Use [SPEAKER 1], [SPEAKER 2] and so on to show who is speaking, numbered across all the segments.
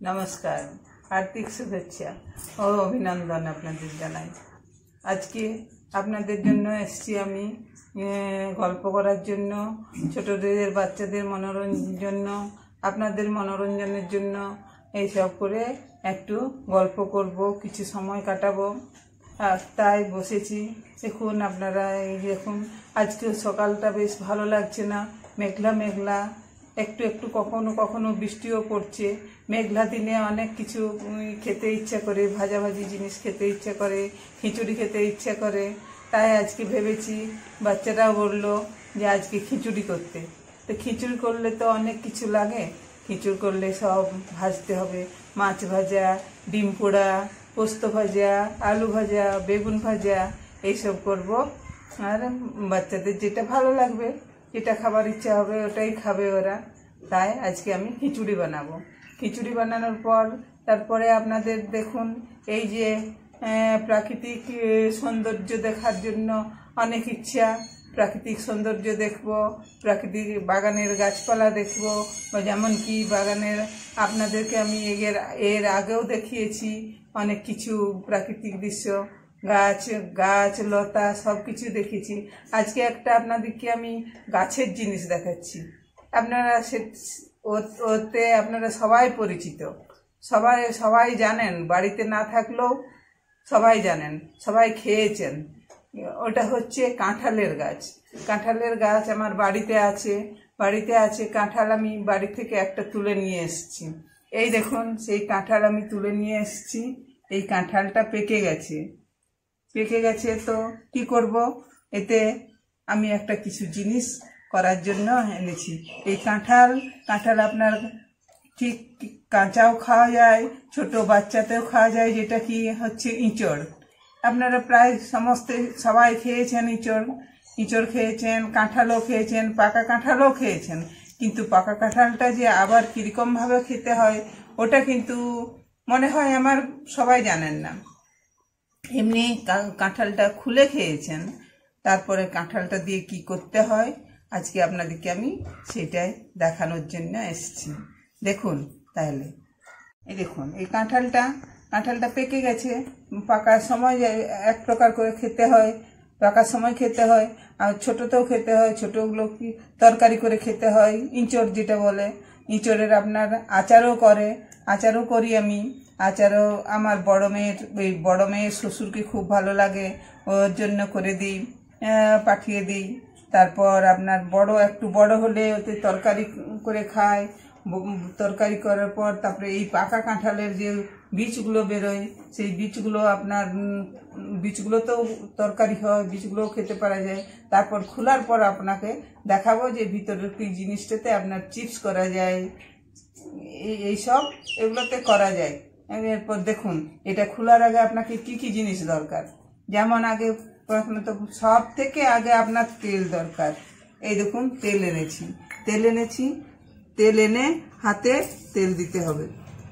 [SPEAKER 1] নমস্কার, হার্দিক শুভেচ্ছা ও অভিনন্দন আপনাদের জানাই। আজকে আপনাদের জন্য এসছি আমি গল্প করার জন্য, ছোটদের, বাচ্চাদের মনোরঞ্জনের জন্য আপনাদের মনোরঞ্জনের জন্য এইসব করে একটু গল্প করব, কিছু সময় কাটাবো। তাই বসেছি। দেখুন আপনারা এই দেখুন আজকে সকালটা বেশ ভালো লাগছে না, মেঘলা মেঘলা। একটু একটু কখনো কখনো বৃষ্টিও পড়ছে। মেঘলা দিনে অনেক কিছু খেতে ইচ্ছা করে, ভাজাভাজি জিনিস খেতে ইচ্ছা করে, খিচুড়ি খেতে ইচ্ছা করে। তাই আজকে ভেবেছি, বাচ্চারাও বলল যে আজকে খিচুড়ি করতে। তো খিচুড়ি করলে তো অনেক কিছু লাগে। খিচুড়ি করলে সব ভাজতে হবে। মাছ ভাজা, ডিম পোড়া, পোস্ত ভাজা, আলু ভাজা, বেগুন ভাজা, এইসব করব। আর বাচ্চাদের যেটা ভালো লাগবে যেটা খাবার ইচ্ছা হবে, ওটাই খাবে ওরা। তাই আজকে আমি খিচুড়ি বানাবো। খিচুড়ি বানানোর পর তারপরে আপনাদের দেখুন, এই যে প্রাকৃতিক সৌন্দর্য দেখার জন্য অনেক ইচ্ছা। প্রাকৃতিক সৌন্দর্য দেখব, প্রাকৃতিক বাগানের গাছপালা দেখব, বা যেমন কি বাগানের, আপনাদেরকে আমি এর এর আগেও দেখিয়েছি অনেক কিছু প্রাকৃতিক দৃশ্য। গাছ গাছ, লতা সব কিছু দেখেছি। আজকে একটা আপনাদেরকে আমি গাছের জিনিস দেখাচ্ছি। আপনারা সে ওতে আপনারা সবাই পরিচিত। সবাই সবাই জানেন, বাড়িতে না থাকলেও সবাই জানেন, সবাই খেয়েছেন। ওটা হচ্ছে কাঁঠালের গাছ। কাঁঠালের গাছ আমার বাড়িতে আছে। বাড়িতে আছে কাঁঠাল আমি বাড়ি থেকে একটা তুলে নিয়ে এসেছি। এই দেখুন, সেই কাঁঠাল আমি তুলে নিয়ে এসেছি। এই কাঁঠালটা পেকে গেছে। পেকে গেছে, তো কি করব? এতে আমি একটা কিছু জিনিস করার জন্য এনেছি। এই কাঁঠাল কাঁঠাল আপনার ঠিক কাঁচাও খাওয়া যায়, ছোট বাচ্চাতেও খাওয়া যায়, যেটা কি হচ্ছে ইঁচড়। আপনারা প্রায় সমস্ত সবাই খেয়েছেন ইঁচড় ইঁচড় খেয়েছেন, কাঁঠালও খেয়েছেন, পাকা কাঁঠালও খেয়েছেন। কিন্তু পাকা কাঁঠালটা যে আবার কীরকমভাবে খেতে হয়, ওটা কিন্তু মনে হয় আমার সবাই জানেন না। এমনি কাঁঠালটা খুলে খেয়েছেন, তারপরে কাঁঠালটা দিয়ে কি করতে হয়, আজকে আপনাদেরকে আমি সেটাই দেখানোর জন্য এসেছি। দেখুন তাহলে। এই দেখুন, এই কাঁঠালটা কাঁঠালটা পেকে গেছে। পাকার সময় এক প্রকার করে খেতে হয় পাকার সময় খেতে হয়, আর ছোটোতেও খেতে হয়, ছোটোগুলো কি তরকারি করে খেতে হয়, ইঁচড় যেটা বলে, ইঁচড়ের আপনার আচারও করে আচারও করি আমি। আচারও আমার বড় মেয়ের ওই বড় মেয়ের শ্বশুরকে খুব ভালো লাগে ওর জন্য করে দিই পাঠিয়ে দিই। তারপর আপনার বড় একটু বড় হলে ওতে তরকারি করে খায়। তরকারি করার পর তারপরে এই পাকা কাঁঠালের যে বীজগুলো বেরোয় সেই বীজগুলো আপনার উম, বীজগুলোতেও তরকারি হয় বীজগুলোও খেতে পারা যায়। তারপর খোলার পর আপনাকে দেখাবো যে ভিতরের কি জিনিসটাতে আপনার চিপস করা যায়। এইসব এগুলোতে করা যায়। এরপর দেখুন, এটা খোলার আগে আপনাকে কি কি জিনিস দরকার? যেমন আগে প্রথমে তো সব থেকে আগে আপনার তেল দরকার। এই দেখুন, তেল এনেছি। তেল এনেছি, তেল এনে হাতে তেল দিতে হবে।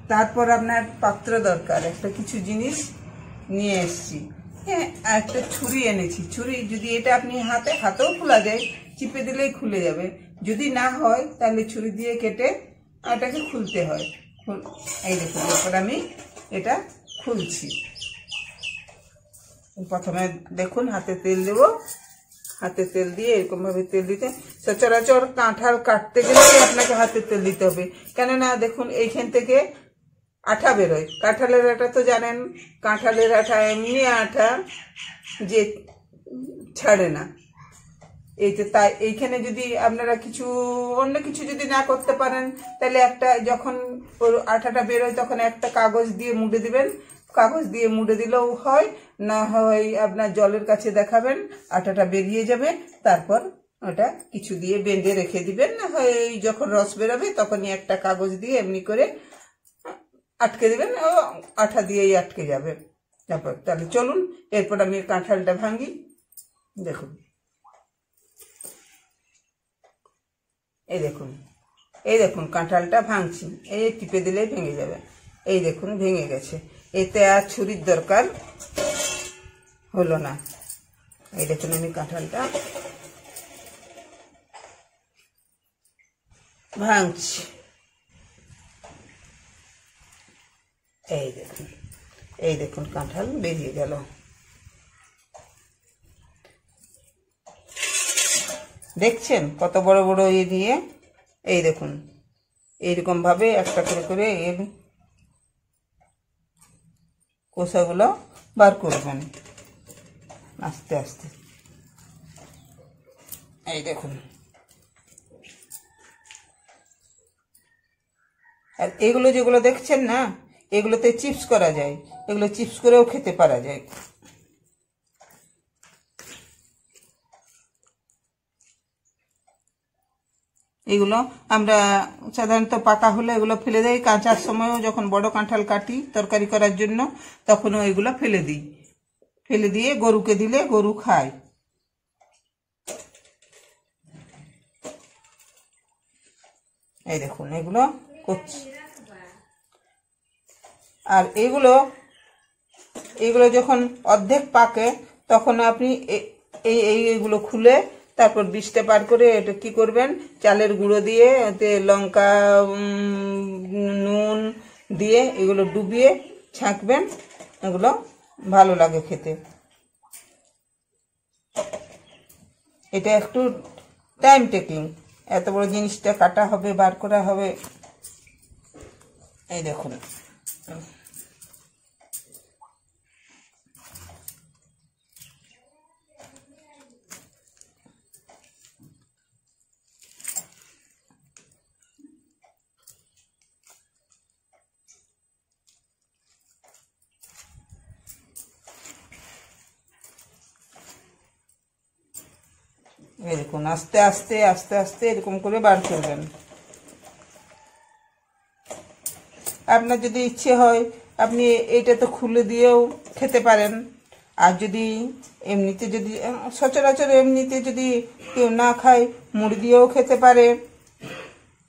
[SPEAKER 1] তারপর আপনার পাত্র দরকার। একটা কিছু জিনিস নিয়ে এসছি। হ্যাঁ একটা ছুরি এনেছি। ছুরি যদি এটা আপনি হাতে, হাতেও খোলা যায়, চিপে দিলেই খুলে যাবে। যদি না হয়, তাহলে ছুরি দিয়ে কেটে এটাকে খুলতে হয়। এই দেখুন, এরপর আমি এটা খুলছি। প্রথমে দেখুন, হাতে তেল দেব। হাতে তেল দিয়ে এরকমভাবে তেল দিতে সচরাচর কাঁঠাল কাটতে গেলে আপনাকে হাতে তেল দিতে হবে। কেননা, দেখুন, এইখান থেকে আঠা বেরোয়। কাঁঠালের আঠা তো জানেন, কাঁঠালের আঠা এমনি আঠা যে ছাড়ে না। এই যে তাই, এইখানে যদি আপনারা কিছু অন্য কিছু যদি না করতে পারেন, তাহলে একটা যখন ওর আঠাটা বেরোয় তখন একটা কাগজ দিয়ে মুড়ে দিবেন। কাগজ দিয়ে মুড়ে দিলেও হয়, না হয় আপনার জলের কাছে দেখাবেন আটাটা বেরিয়ে যাবে, তারপর ওটা কিছু দিয়ে বেঁধে রেখে দিবেন। না হয় এই যখন রস বেরোবে, তখনই একটা কাগজ দিয়ে এমনি করে আটকে দিবেন আঠা দিয়েই আটকে যাবে। তারপর, তাহলে চলুন, এরপর আমি কাঁঠালটা ভাঙি। দেখুন। এই দেখুন এই দেখুন, কাঁঠালটা ভাঙছি। এই টিপে দিলেই ভেঙে যাবে। এই দেখুন, ভেঙে গেছে। এতে আর ছুরির দরকার হলো না। এই দেখুন, আমি কাঁঠালটা ভাঙছি। এই দেখুন এই দেখুন, কাঁঠাল বেরিয়ে গেল। দেখছেন কত বড় বড় ইয়ে দিয়ে? এই দেখুন। এইরকম ভাবে একটা করে করে এর কোষাগুলো বার করবেন। আস্তে আস্তে। এই দেখুন। আর এগুলো যেগুলো দেখছেন না, এগুলোতে চিপস করা যায়। এগুলো চিপস করেও খেতে পারা যায়। এগুলো আমরা সাধারণত পাকা হলে এগুলো ফেলে দেই। কাঁচার সময়ও যখন বড় কাঁঠাল কাটি তরকারি করার জন্য, তখনও এগুলো ফেলে দিই। ফেলে দিয়ে গরুকে দিলে গরু খায়। এই দেখুন, এগুলো করছি। আর এগুলো এগুলো যখন অর্ধেক পাকে, তখন আপনি এই, এইগুলো খুলে তারপর বীজটা পার করে এটা কি করবেন? চালের গুঁড়ো দিয়ে এতে লঙ্কা নুন দিয়ে এগুলো ডুবিয়ে ছাঁকবেন। এগুলো ভালো লাগে খেতে। এটা একটু টাইম টেকিং এত বড় জিনিসটা কাটা হবে, বার করা হবে। এই দেখুন। দেখুন আস্তে আস্তে আস্তে আস্তে এরকম করে বার করবেন। আপনার যদি ইচ্ছে হয়, আপনি এইটা তো খুলে দিয়েও খেতে পারেন। আর যদি এমনিতে যদি, সচরাচর এমনিতে যদি কেউ না খায়, মুড়ি দিয়েও খেতে পারে,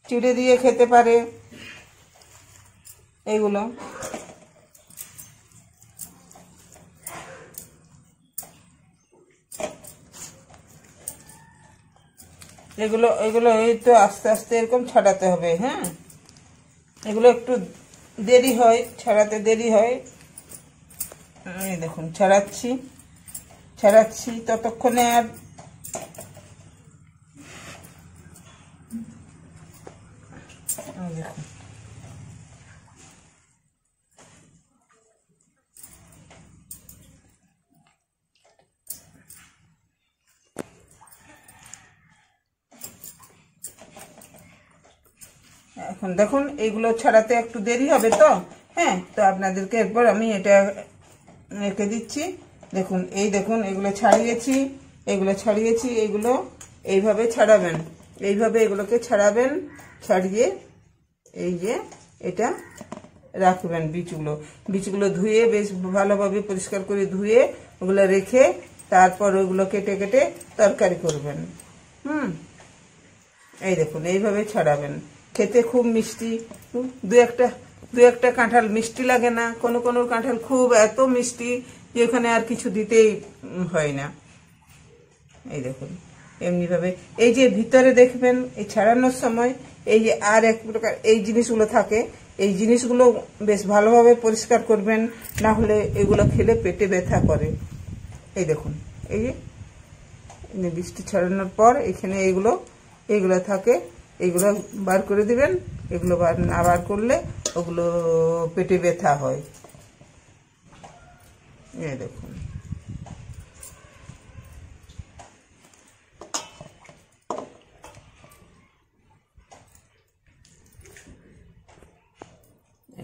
[SPEAKER 1] চিড়ে দিয়ে খেতে পারে। এইগুলো। এগুলো এগুলো এই তো আস্তে আস্তে এরকম ছাড়াতে হবে হ্যাঁ? এগুলো একটু দেরি হয়, ছাড়াতে দেরি হয়। এই দেখুন, ছাড়াচ্ছি ছাড়াচ্ছি ততক্ষণে আর দেখুন। এখন দেখুন এইগুলো ছাড়াতে একটু দেরি হবে তো? হ্যাঁ তো আপনাদেরকে এরপর আমি এটা রেখে দিচ্ছি। দেখুন, এই দেখুন, এগুলো ছাড়িয়েছি এগুলো ছাড়িয়েছি এইগুলো এইভাবে ছাড়াবেন। এইভাবে এগুলোকে ছাড়াবেন, ছাড়িয়ে এই যে এটা রাখবেন বীজগুলো। বীজগুলো ধুয়ে বেশ ভালোভাবে পরিষ্কার করে ধুয়ে ওগুলো রেখে তারপর ওগুলো কেটে কেটে তরকারি করবেন। হুম, এই দেখুন, এইভাবে ছড়াবেন। খেতে খুব মিষ্টি। দু একটা দু একটা কাঁঠাল মিষ্টি লাগে না। কোনো কোনো কাঁঠাল খুব এত মিষ্টি যে ওখানে আর কিছু দিতেই হয় না। এই দেখুন, এমনিভাবে। এই যে ভিতরে দেখবেন, এই ছাড়ানোর সময় এই যে আর এক প্রকার এই জিনিসগুলো থাকে, এই জিনিসগুলো বেশ ভালোভাবে পরিষ্কার করবেন, না হলে এগুলো খেলে পেটে ব্যথা করে। এই দেখুন, এই যে বৃষ্টি ছড়ানোর পর এখানে এগুলো এগুলো থাকে। এগুলো বার করে দিবেন, এগুলো বার না বার করলে ওগুলো পেটে ব্যথা হয়। এই দেখুন।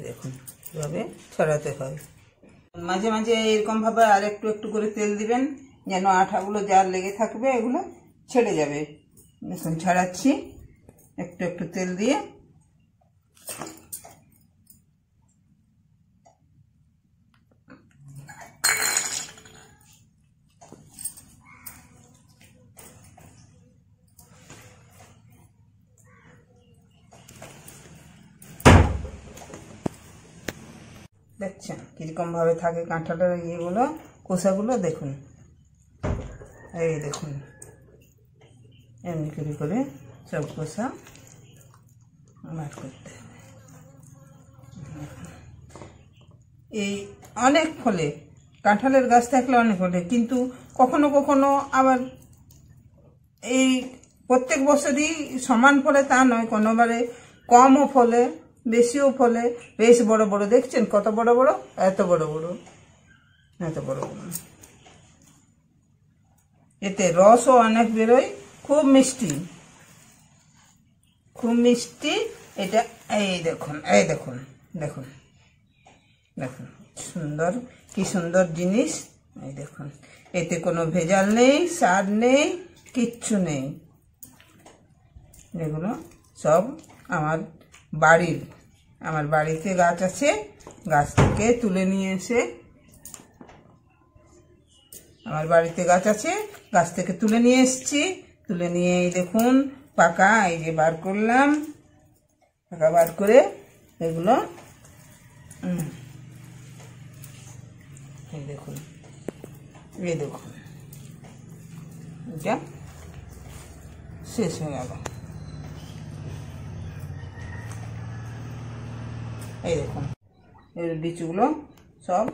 [SPEAKER 1] দেখুন, এভাবে ছড়াতে হয়। মাঝে মাঝে এরকম ভাবে আর একটু একটু করে তেল দিবেন, যেন আঠাগুলো যার লেগে থাকবে এগুলো ছেড়ে যাবে। দেখুন, ছাড়াচ্ছি। একটু একটু তেল দিয়ে দেখছেন কীরকম ভাবে থাকে কাঁঠালের ইয়েগুলো কোষাগুলো দেখুন। এই দেখুন, এমনি করে করে সব কোষা বার করতে এই অনেক ফলে, কাঁঠালের গাছ থাকলে অনেক ফলে, কিন্তু কখনো কখনো আবার এই প্রত্যেক বছরই সমান ফলে তা নয়, কোনোবারে কমও ফলে, বেশিও ফলে। বেশ বড় বড়, দেখছেন কত বড় বড়? এত বড় বড়। এত বড় বড়। এতে রসও অনেক বেরোয়, খুব মিষ্টি। খুব মিষ্টি। এটা এই দেখুন এই দেখুন দেখুন দেখুন, সুন্দর, কি সুন্দর জিনিস। এই দেখুন, এতে কোনো ভেজাল নেই সার নেই, কিচ্ছু নেই। এগুলো সব আমার বাড়ির, আমার বাড়িতে গাছ আছে, গাছ থেকে তুলে নিয়ে এসে আমার বাড়িতে গাছ আছে, গাছ থেকে তুলে নিয়ে এসেছি। তুলে নিয়ে দেখুন পাকা, এই যে বার করলাম। পাকা বার করে এগুলো এই দেখুন এই দেখুন। এটা শেষ হয়ে গেল। এই দেখুন এর বীজগুলো সব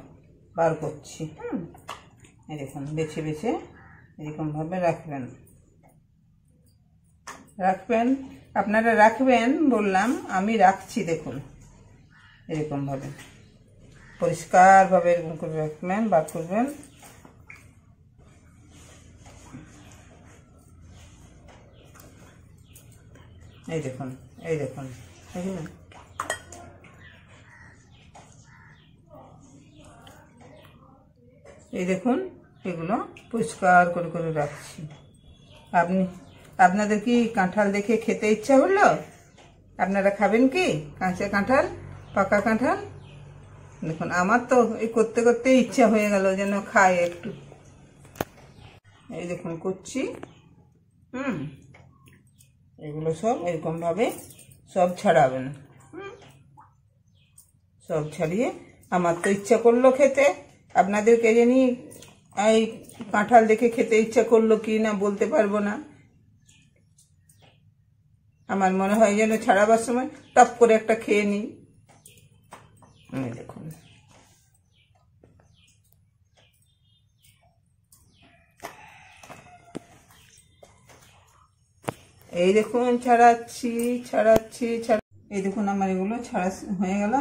[SPEAKER 1] বার করছি। হুম এই দেখুন, বেছে বেছে এরকমভাবে রাখবেন। রাখবেন, আপনারা রাখবেন, বললাম, আমি রাখছি, দেখুন। এরকমভাবে পরিষ্কারভাবে এরকম করে রাখবেন, বার করবেন। এই দেখুন এই দেখুন দেখলেন এই দেখুন, এগুলো পরিষ্কার করে করে রাখছি। আপনি আপনাদের কি কাঁঠাল দেখে খেতে ইচ্ছা হলো? আপনারা খাবেন কি? কাঁচা কাঁঠাল? পাকা কাঁঠাল? দেখুন, আমার তো এই করতে করতে ইচ্ছা হয়ে গেল যেন খাই একটু। এই দেখুন করছি হুম। এগুলো সব এরকমভাবে সব ছাড়াবেন। সব ছাড়িয়ে আমার তো ইচ্ছা করল খেতে। আপনাদেরকে জানি এই কাঁঠাল দেখে খেতে ইচ্ছা করল কি না বলতে পারব না। আমার মনে হয় যেন ছাড়াবার সময় টপ করে একটা খেয়ে নিই। দেখুন। এই দেখুন, ছাড়াচ্ছি ছাড়াচ্ছি, ছাড়া এই দেখুন আমার এগুলো ছাড়া হয়ে গেল।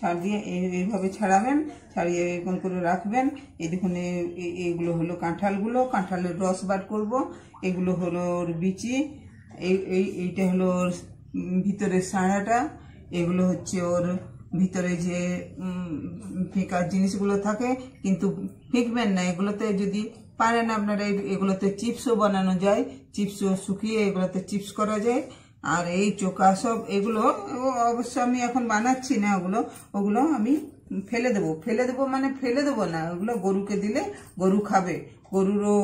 [SPEAKER 1] ছাড় দিয়ে এই- এইভাবে ছাড়াবেন, ছাড়িয়ে এরকম করে রাখবেন। এই দেখুন এ- এ- এগুলো হলো কাঁঠালগুলো। কাঁঠালের রস বার করব। এগুলো হলো বিচি। এই এই, এইটা হলো ওর ভিতরের সাড়াটা এগুলো হচ্ছে ওর ভিতরে যে ফেঁকার জিনিসগুলো থাকে, কিন্তু ফেঁকবেন না, এগুলোতে যদি পারেন আপনারা এগুলোতে চিপসও বানানো যায়, চিপসও শুকিয়ে এগুলোতে চিপস করা যায়, আর এই চোকা সব এগুলো অবশ্য আমি এখন বানাচ্ছি না ওগুলো ওগুলো আমি ফেলে দেবো ফেলে দেবো মানে ফেলে দেবো না, ওগুলো গরুকে দিলে গরু খাবে গরুরও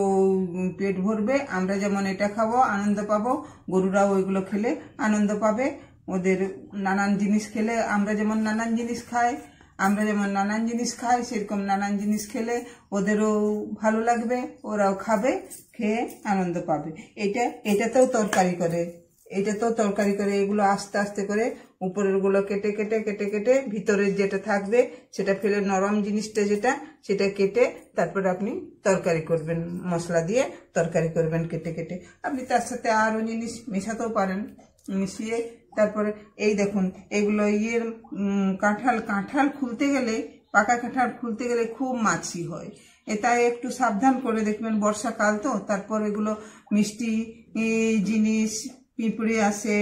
[SPEAKER 1] পেট ভরবে, আমরা যেমন এটা খাব, আনন্দ পাবো, গরুরাও ওইগুলো খেলে আনন্দ পাবে। ওদের নানান জিনিস খেলে আমরা যেমন নানান জিনিস খাই, আমরা যেমন নানান জিনিস খাই, সেরকম নানান জিনিস খেলে ওদেরও ভালো লাগবে, ওরাও খাবে, খেয়ে আনন্দ পাবে। এটা, এটাতেও তরকারি করে, এটাতেও তরকারি করে, এগুলো আস্তে আস্তে করে উপরেরগুলো কেটে কেটে কেটে কেটে ভিতরের যেটা থাকবে, সেটা ফেলে নরম জিনিসটা যেটা, সেটা কেটে তারপর আপনি তরকারি করবেন, মশলা দিয়ে তরকারি করবেন কেটে কেটে। আপনি তার সাথে আরও জিনিস মেশাতেও পারেন, মিশিয়ে তারপরে এই দেখুন, এগুলো ইয়ের কাঁঠাল কাঁঠাল খুলতে গেলে, পাকা কাঁঠাল খুলতে গেলে খুব মাছি হয়। তাই একটু সাবধান করে দেখবেন বর্ষাকাল তো, তারপর এগুলো মিষ্টি জিনিস, পিঁপড়ে আসে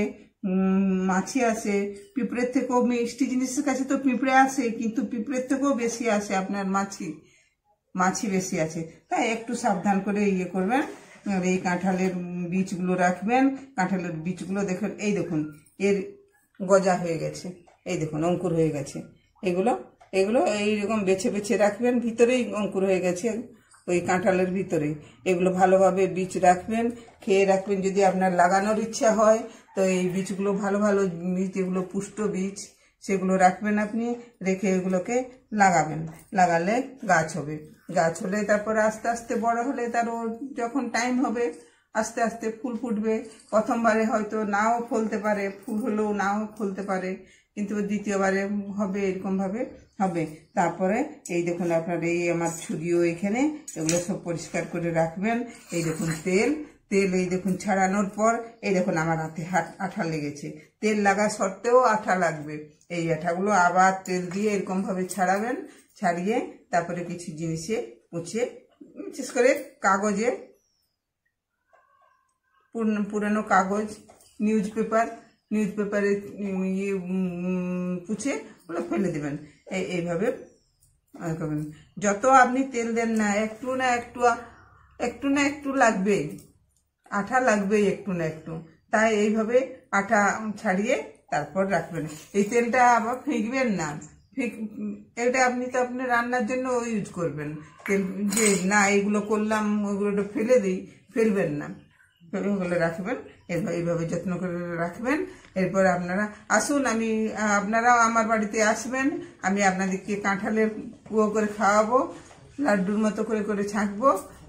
[SPEAKER 1] মাছি আসে পিঁপড়ের থেকেও মিষ্টি জিনিসের কাছে তো পিঁপড়ে আসে, কিন্তু পিঁপড়ের থেকেও বেশি আসে আপনার মাছি। মাছি বেশি আছে। তাই একটু সাবধান করে ইয়ে করবেন, আর এই কাঁঠালের বীজগুলো রাখবেন, কাঁঠালের বীজগুলো দেখুন, এই দেখুন, এর গজা হয়ে গেছে, এই দেখুন, অঙ্কুর হয়ে গেছে। এগুলো এগুলো এইরকম বেছে বেছে রাখবেন, ভিতরেই অঙ্কুর হয়ে গেছে। ওই কাঁঠালের ভিতরে। এগুলো ভালোভাবে বীজ রাখবেন, খেয়ে রাখবেন যদি আপনার লাগানোর ইচ্ছা হয়। তো এই বীজগুলো ভালো ভালো বীজ, যেগুলো পুষ্ট বীজ, সেগুলো রাখবেন আপনি, রেখে এগুলোকে লাগাবেন। লাগালে গাছ হবে। গাছ হলে তারপরে আস্তে আস্তে বড় হলে তার যখন টাইম হবে, আস্তে আস্তে ফুল ফুটবে। প্রথমবারে হয়তো নাও ফলতে পারে, ফুল হলেও নাও ফলতে পারে। কিন্তু দ্বিতীয়বারে হবে এরকমভাবে হবে। তারপরে এই দেখুন আপনার এই আমার ছুরিও এখানে, এগুলো সব পরিষ্কার করে রাখবেন। এই দেখুন তেল তেল এই দেখুন ছাড়ানোর পর এই দেখুন আমার হাতে আঠা লেগেছে। তেল লাগা সত্ত্বেও আঠা লাগবে। এই আঠাগুলো আবার তেল দিয়ে এরকমভাবে ছাড়াবেন, ছাড়িয়ে তারপরে কিছু জিনিসে মুছে, বিশেষ করে কাগজে, পুরানো কাগজ নিউজ পেপার নিউজ পেপারে ইয়ে পুছে ওগুলো ফেলে দেবেন। এই এইভাবে করবেন যত আপনি তেল দেন না, একটু না একটু একটু না একটু লাগবে। আঠা লাগবেই একটু না একটু। তাই এইভাবে আঠা ছাড়িয়ে তারপর রাখবেন। এই তেলটা আবার ফেঁকবেন না। এটা আপনি তো আপনি রান্নার জন্য ইউজ করবেন। তেল যে, না, এগুলো করলাম, ওগুলো ফেলে দিই। ফেলবেন না। ওগুলো রাখবেন। এইভাবে যত্ন করে রাখবেন। এরপর আপনারা আসুন, আমি আপনারাও আমার বাড়িতে আসবেন, আমি আপনাদেরকে কাঁঠালের কুয়ো করে খাওয়াবো, লাড্ডুর মতো করে করে ছাঁকবো।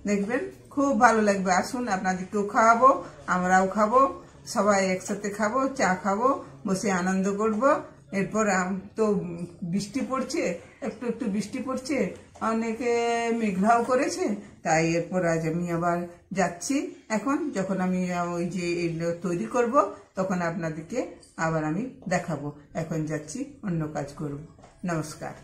[SPEAKER 1] দেখবেন খুব ভালো লাগবে। আসুন, আপনাদেরকেও খাওয়াবো, আমরাও খাব, সবাই একসাথে খাব, চা খাব, বসে আনন্দ করব। এরপর তো বৃষ্টি পড়ছে, একটু একটু বৃষ্টি পড়ছে, অনেকে মেঘলাও করেছে তাই এরপর আজ আমি আবার যাচ্ছি। এখন যখন আমি ওই যে এগুলো তৈরি করব, তখন আপনাদেরকে আবার আমি দেখাবো। এখন যাচ্ছি, অন্য কাজ করব। নমস্কার।